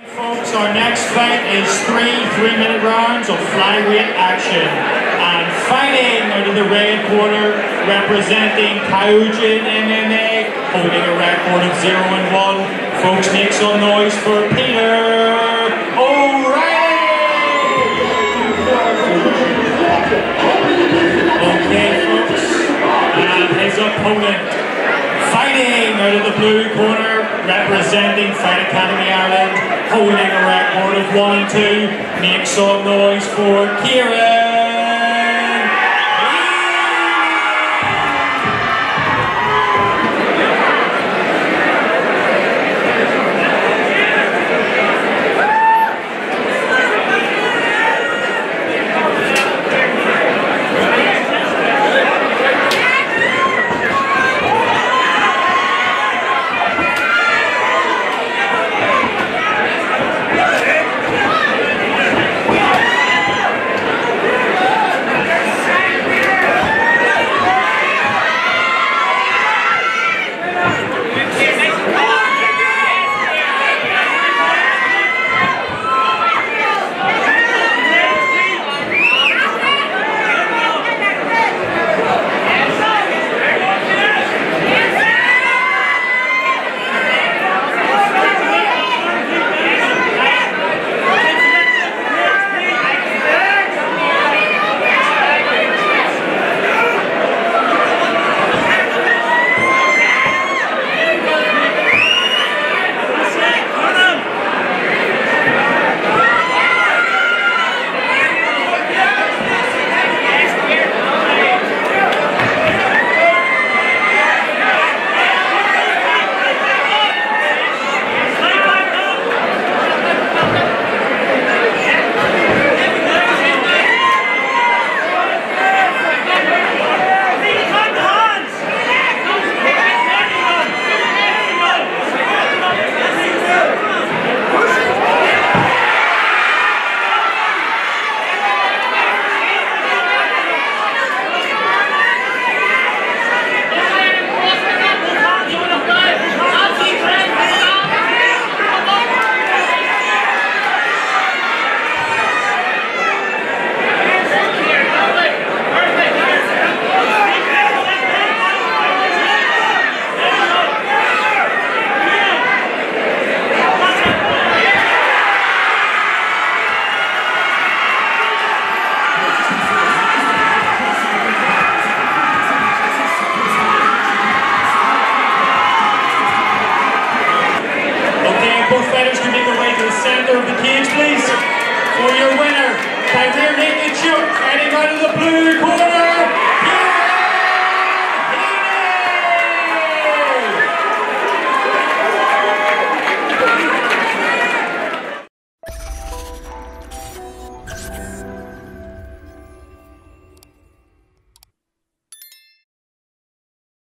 Folks, our next fight is three three-minute rounds of flyweight action. And fighting out of the red corner, representing Kyoujin MMA, holding a record of 0 and 1. Folks, make some noise for Peter O'Reilly! Okay, folks, and his opponent, fighting out of the blue corner, representing Fight Academy Ireland, holding a record of 1 and 2. Make some noise for Ciaran!